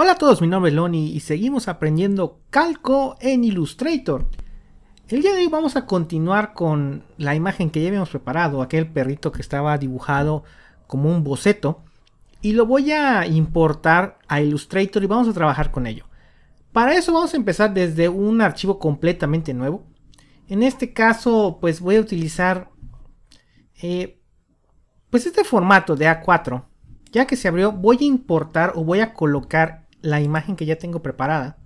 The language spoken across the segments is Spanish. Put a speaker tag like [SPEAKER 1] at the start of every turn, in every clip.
[SPEAKER 1] Hola a todos, mi nombre es Loni y seguimos aprendiendo calco en Illustrator. El día de hoy vamos a continuar con la imagen que ya habíamos preparado, aquel perrito que estaba dibujado como un boceto. Y lo voy a importar a Illustrator y vamos a trabajar con ello. Para eso vamos a empezar desde un archivo completamente nuevo. En este caso pues voy a utilizar eh, pues este formato de A4. Ya que se abrió voy a importar o voy a colocar la imagen que ya tengo preparada.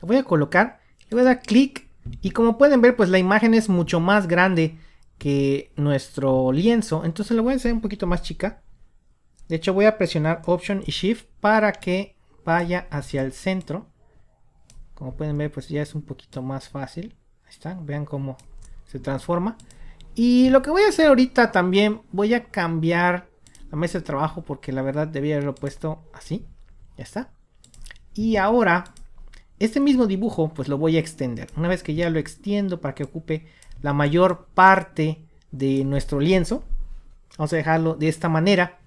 [SPEAKER 1] La voy a colocar, le voy a dar clic y como pueden ver pues la imagen es mucho más grande que nuestro lienzo. Entonces la voy a hacer un poquito más chica. De hecho voy a presionar Option y Shift para que vaya hacia el centro. Como pueden ver pues ya es un poquito más fácil están, vean cómo se transforma. Y lo que voy a hacer ahorita también, voy a cambiar la mesa de trabajo porque la verdad debía haberlo puesto así. Ya está. Y ahora, este mismo dibujo pues lo voy a extender. Una vez que ya lo extiendo para que ocupe la mayor parte de nuestro lienzo. Vamos a dejarlo de esta manera.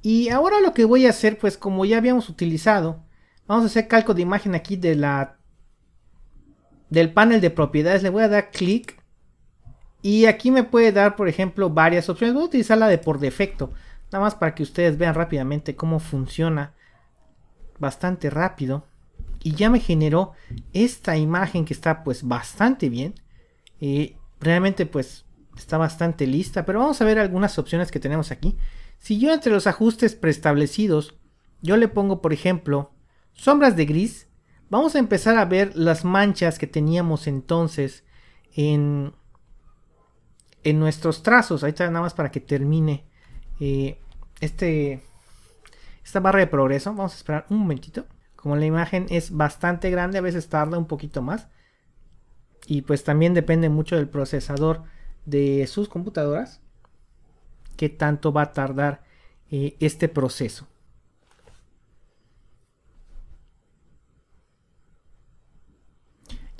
[SPEAKER 1] Y ahora lo que voy a hacer pues como ya habíamos utilizado, vamos a hacer calco de imagen aquí de la del panel de propiedades le voy a dar clic y aquí me puede dar por ejemplo varias opciones. Voy a utilizar la de por defecto nada más para que ustedes vean rápidamente cómo funciona bastante rápido. Y ya me generó esta imagen que está pues bastante bien. Y realmente pues está bastante lista pero vamos a ver algunas opciones que tenemos aquí. Si yo entre los ajustes preestablecidos yo le pongo por ejemplo sombras de gris Vamos a empezar a ver las manchas que teníamos entonces en, en nuestros trazos. Ahí está nada más para que termine eh, este, esta barra de progreso. Vamos a esperar un momentito. Como la imagen es bastante grande, a veces tarda un poquito más. Y pues también depende mucho del procesador de sus computadoras. Que tanto va a tardar eh, este proceso.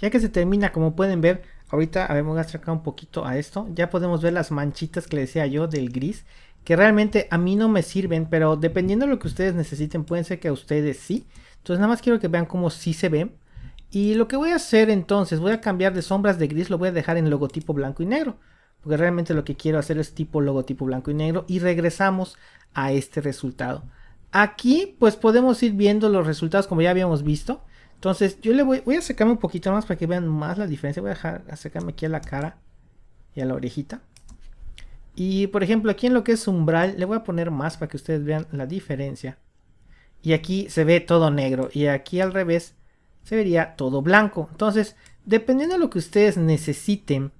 [SPEAKER 1] Ya que se termina, como pueden ver, ahorita, a ver, voy a acercar un poquito a esto. Ya podemos ver las manchitas que le decía yo del gris. Que realmente a mí no me sirven, pero dependiendo de lo que ustedes necesiten, pueden ser que a ustedes sí. Entonces nada más quiero que vean cómo sí se ven. Y lo que voy a hacer entonces, voy a cambiar de sombras de gris, lo voy a dejar en logotipo blanco y negro. Porque realmente lo que quiero hacer es tipo logotipo blanco y negro. Y regresamos a este resultado. Aquí pues podemos ir viendo los resultados como ya habíamos visto. Entonces yo le voy, voy a acercarme un poquito más para que vean más la diferencia. Voy a dejar acercarme aquí a la cara y a la orejita. Y por ejemplo aquí en lo que es umbral le voy a poner más para que ustedes vean la diferencia. Y aquí se ve todo negro y aquí al revés se vería todo blanco. Entonces dependiendo de lo que ustedes necesiten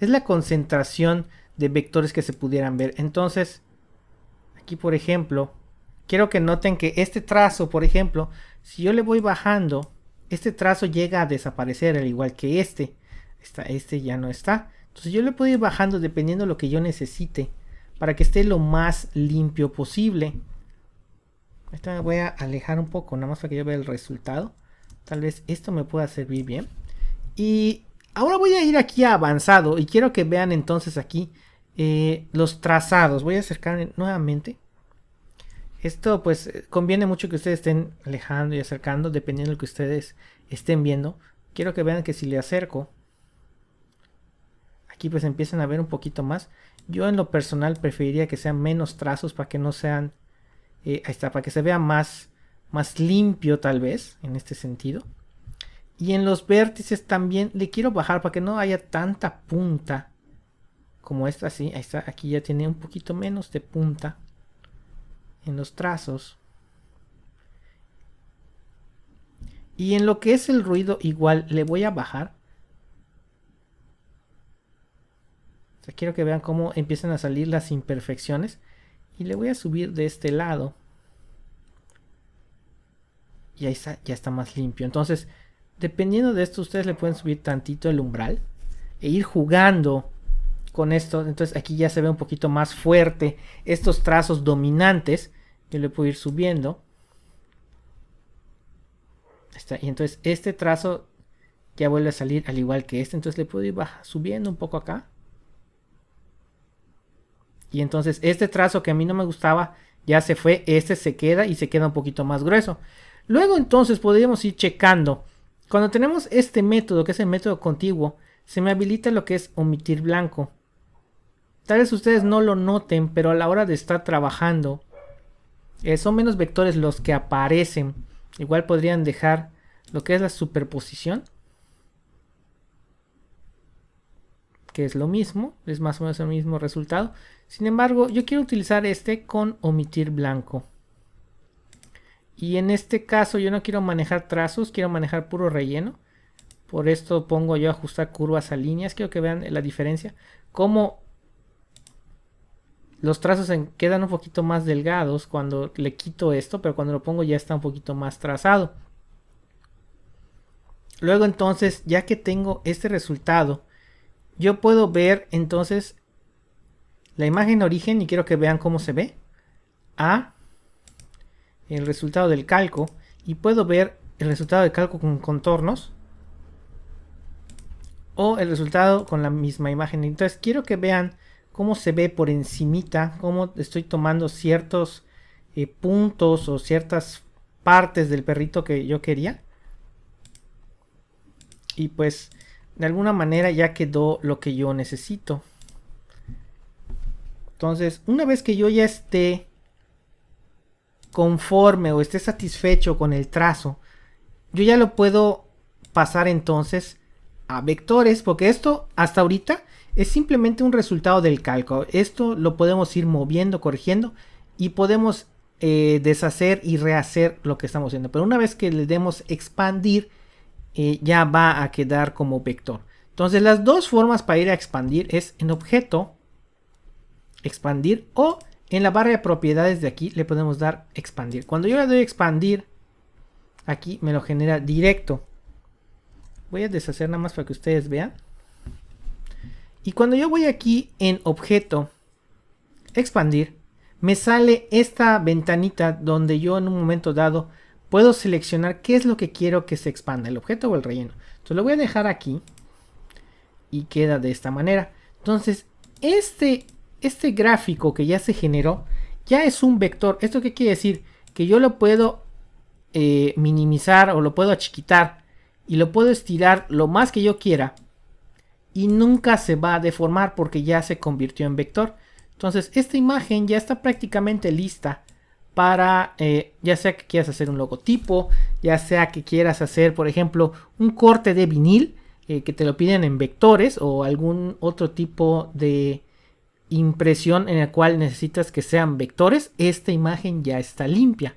[SPEAKER 1] es la concentración de vectores que se pudieran ver. Entonces aquí por ejemplo quiero que noten que este trazo por ejemplo si yo le voy bajando, este trazo llega a desaparecer al igual que este. este ya no está. Entonces yo le puedo ir bajando dependiendo de lo que yo necesite para que esté lo más limpio posible. Esto me voy a alejar un poco, nada más para que yo vea el resultado. Tal vez esto me pueda servir bien. Y ahora voy a ir aquí a avanzado y quiero que vean entonces aquí eh, los trazados. Voy a acercar nuevamente. Esto pues conviene mucho que ustedes estén alejando y acercando dependiendo de lo que ustedes estén viendo. Quiero que vean que si le acerco, aquí pues empiezan a ver un poquito más. Yo en lo personal preferiría que sean menos trazos para que no sean, eh, ahí está, para que se vea más, más limpio tal vez en este sentido. Y en los vértices también le quiero bajar para que no haya tanta punta como esta, así, ahí está, aquí ya tiene un poquito menos de punta en los trazos. Y en lo que es el ruido igual le voy a bajar. quiero que vean cómo empiezan a salir las imperfecciones. Y le voy a subir de este lado. Y ahí está, ya está más limpio. Entonces, dependiendo de esto, ustedes le pueden subir tantito el umbral. E ir jugando con esto. Entonces aquí ya se ve un poquito más fuerte estos trazos dominantes. Yo le puedo ir subiendo. Y entonces este trazo ya vuelve a salir al igual que este. Entonces le puedo ir subiendo un poco acá. Y entonces este trazo que a mí no me gustaba ya se fue. Este se queda y se queda un poquito más grueso. Luego entonces podríamos ir checando. Cuando tenemos este método, que es el método contiguo, se me habilita lo que es omitir blanco. Tal vez ustedes no lo noten, pero a la hora de estar trabajando, eh, son menos vectores los que aparecen. Igual podrían dejar lo que es la superposición. Que es lo mismo, es más o menos el mismo resultado. Sin embargo, yo quiero utilizar este con omitir blanco. Y en este caso yo no quiero manejar trazos, quiero manejar puro relleno. Por esto pongo yo ajustar curvas a líneas. Quiero que vean la diferencia. Como los trazos quedan un poquito más delgados cuando le quito esto, pero cuando lo pongo ya está un poquito más trazado. Luego entonces, ya que tengo este resultado, yo puedo ver entonces la imagen origen y quiero que vean cómo se ve. A el resultado del calco y puedo ver el resultado del calco con contornos o el resultado con la misma imagen. Entonces quiero que vean cómo se ve por encimita, cómo estoy tomando ciertos eh, puntos o ciertas partes del perrito que yo quería. Y pues de alguna manera ya quedó lo que yo necesito. Entonces, una vez que yo ya esté conforme o esté satisfecho con el trazo, yo ya lo puedo pasar entonces a vectores, porque esto hasta ahorita es simplemente un resultado del cálculo. Esto lo podemos ir moviendo, corrigiendo y podemos eh, deshacer y rehacer lo que estamos haciendo. Pero una vez que le demos expandir, eh, ya va a quedar como vector. Entonces las dos formas para ir a expandir es en objeto, expandir o en la barra de propiedades de aquí le podemos dar expandir. Cuando yo le doy expandir, aquí me lo genera directo. Voy a deshacer nada más para que ustedes vean. Y cuando yo voy aquí en objeto, expandir, me sale esta ventanita donde yo en un momento dado puedo seleccionar qué es lo que quiero que se expanda, el objeto o el relleno. Entonces lo voy a dejar aquí y queda de esta manera. Entonces, este este gráfico que ya se generó ya es un vector. ¿Esto qué quiere decir? Que yo lo puedo eh, minimizar o lo puedo achiquitar y lo puedo estirar lo más que yo quiera y nunca se va a deformar porque ya se convirtió en vector. Entonces esta imagen ya está prácticamente lista para eh, ya sea que quieras hacer un logotipo, ya sea que quieras hacer por ejemplo un corte de vinil eh, que te lo piden en vectores o algún otro tipo de impresión en la cual necesitas que sean vectores, esta imagen ya está limpia,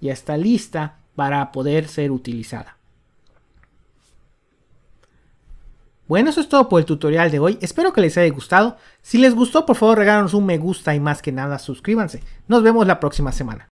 [SPEAKER 1] ya está lista para poder ser utilizada. Bueno, eso es todo por el tutorial de hoy. Espero que les haya gustado. Si les gustó, por favor regálanos un me gusta y más que nada suscríbanse. Nos vemos la próxima semana.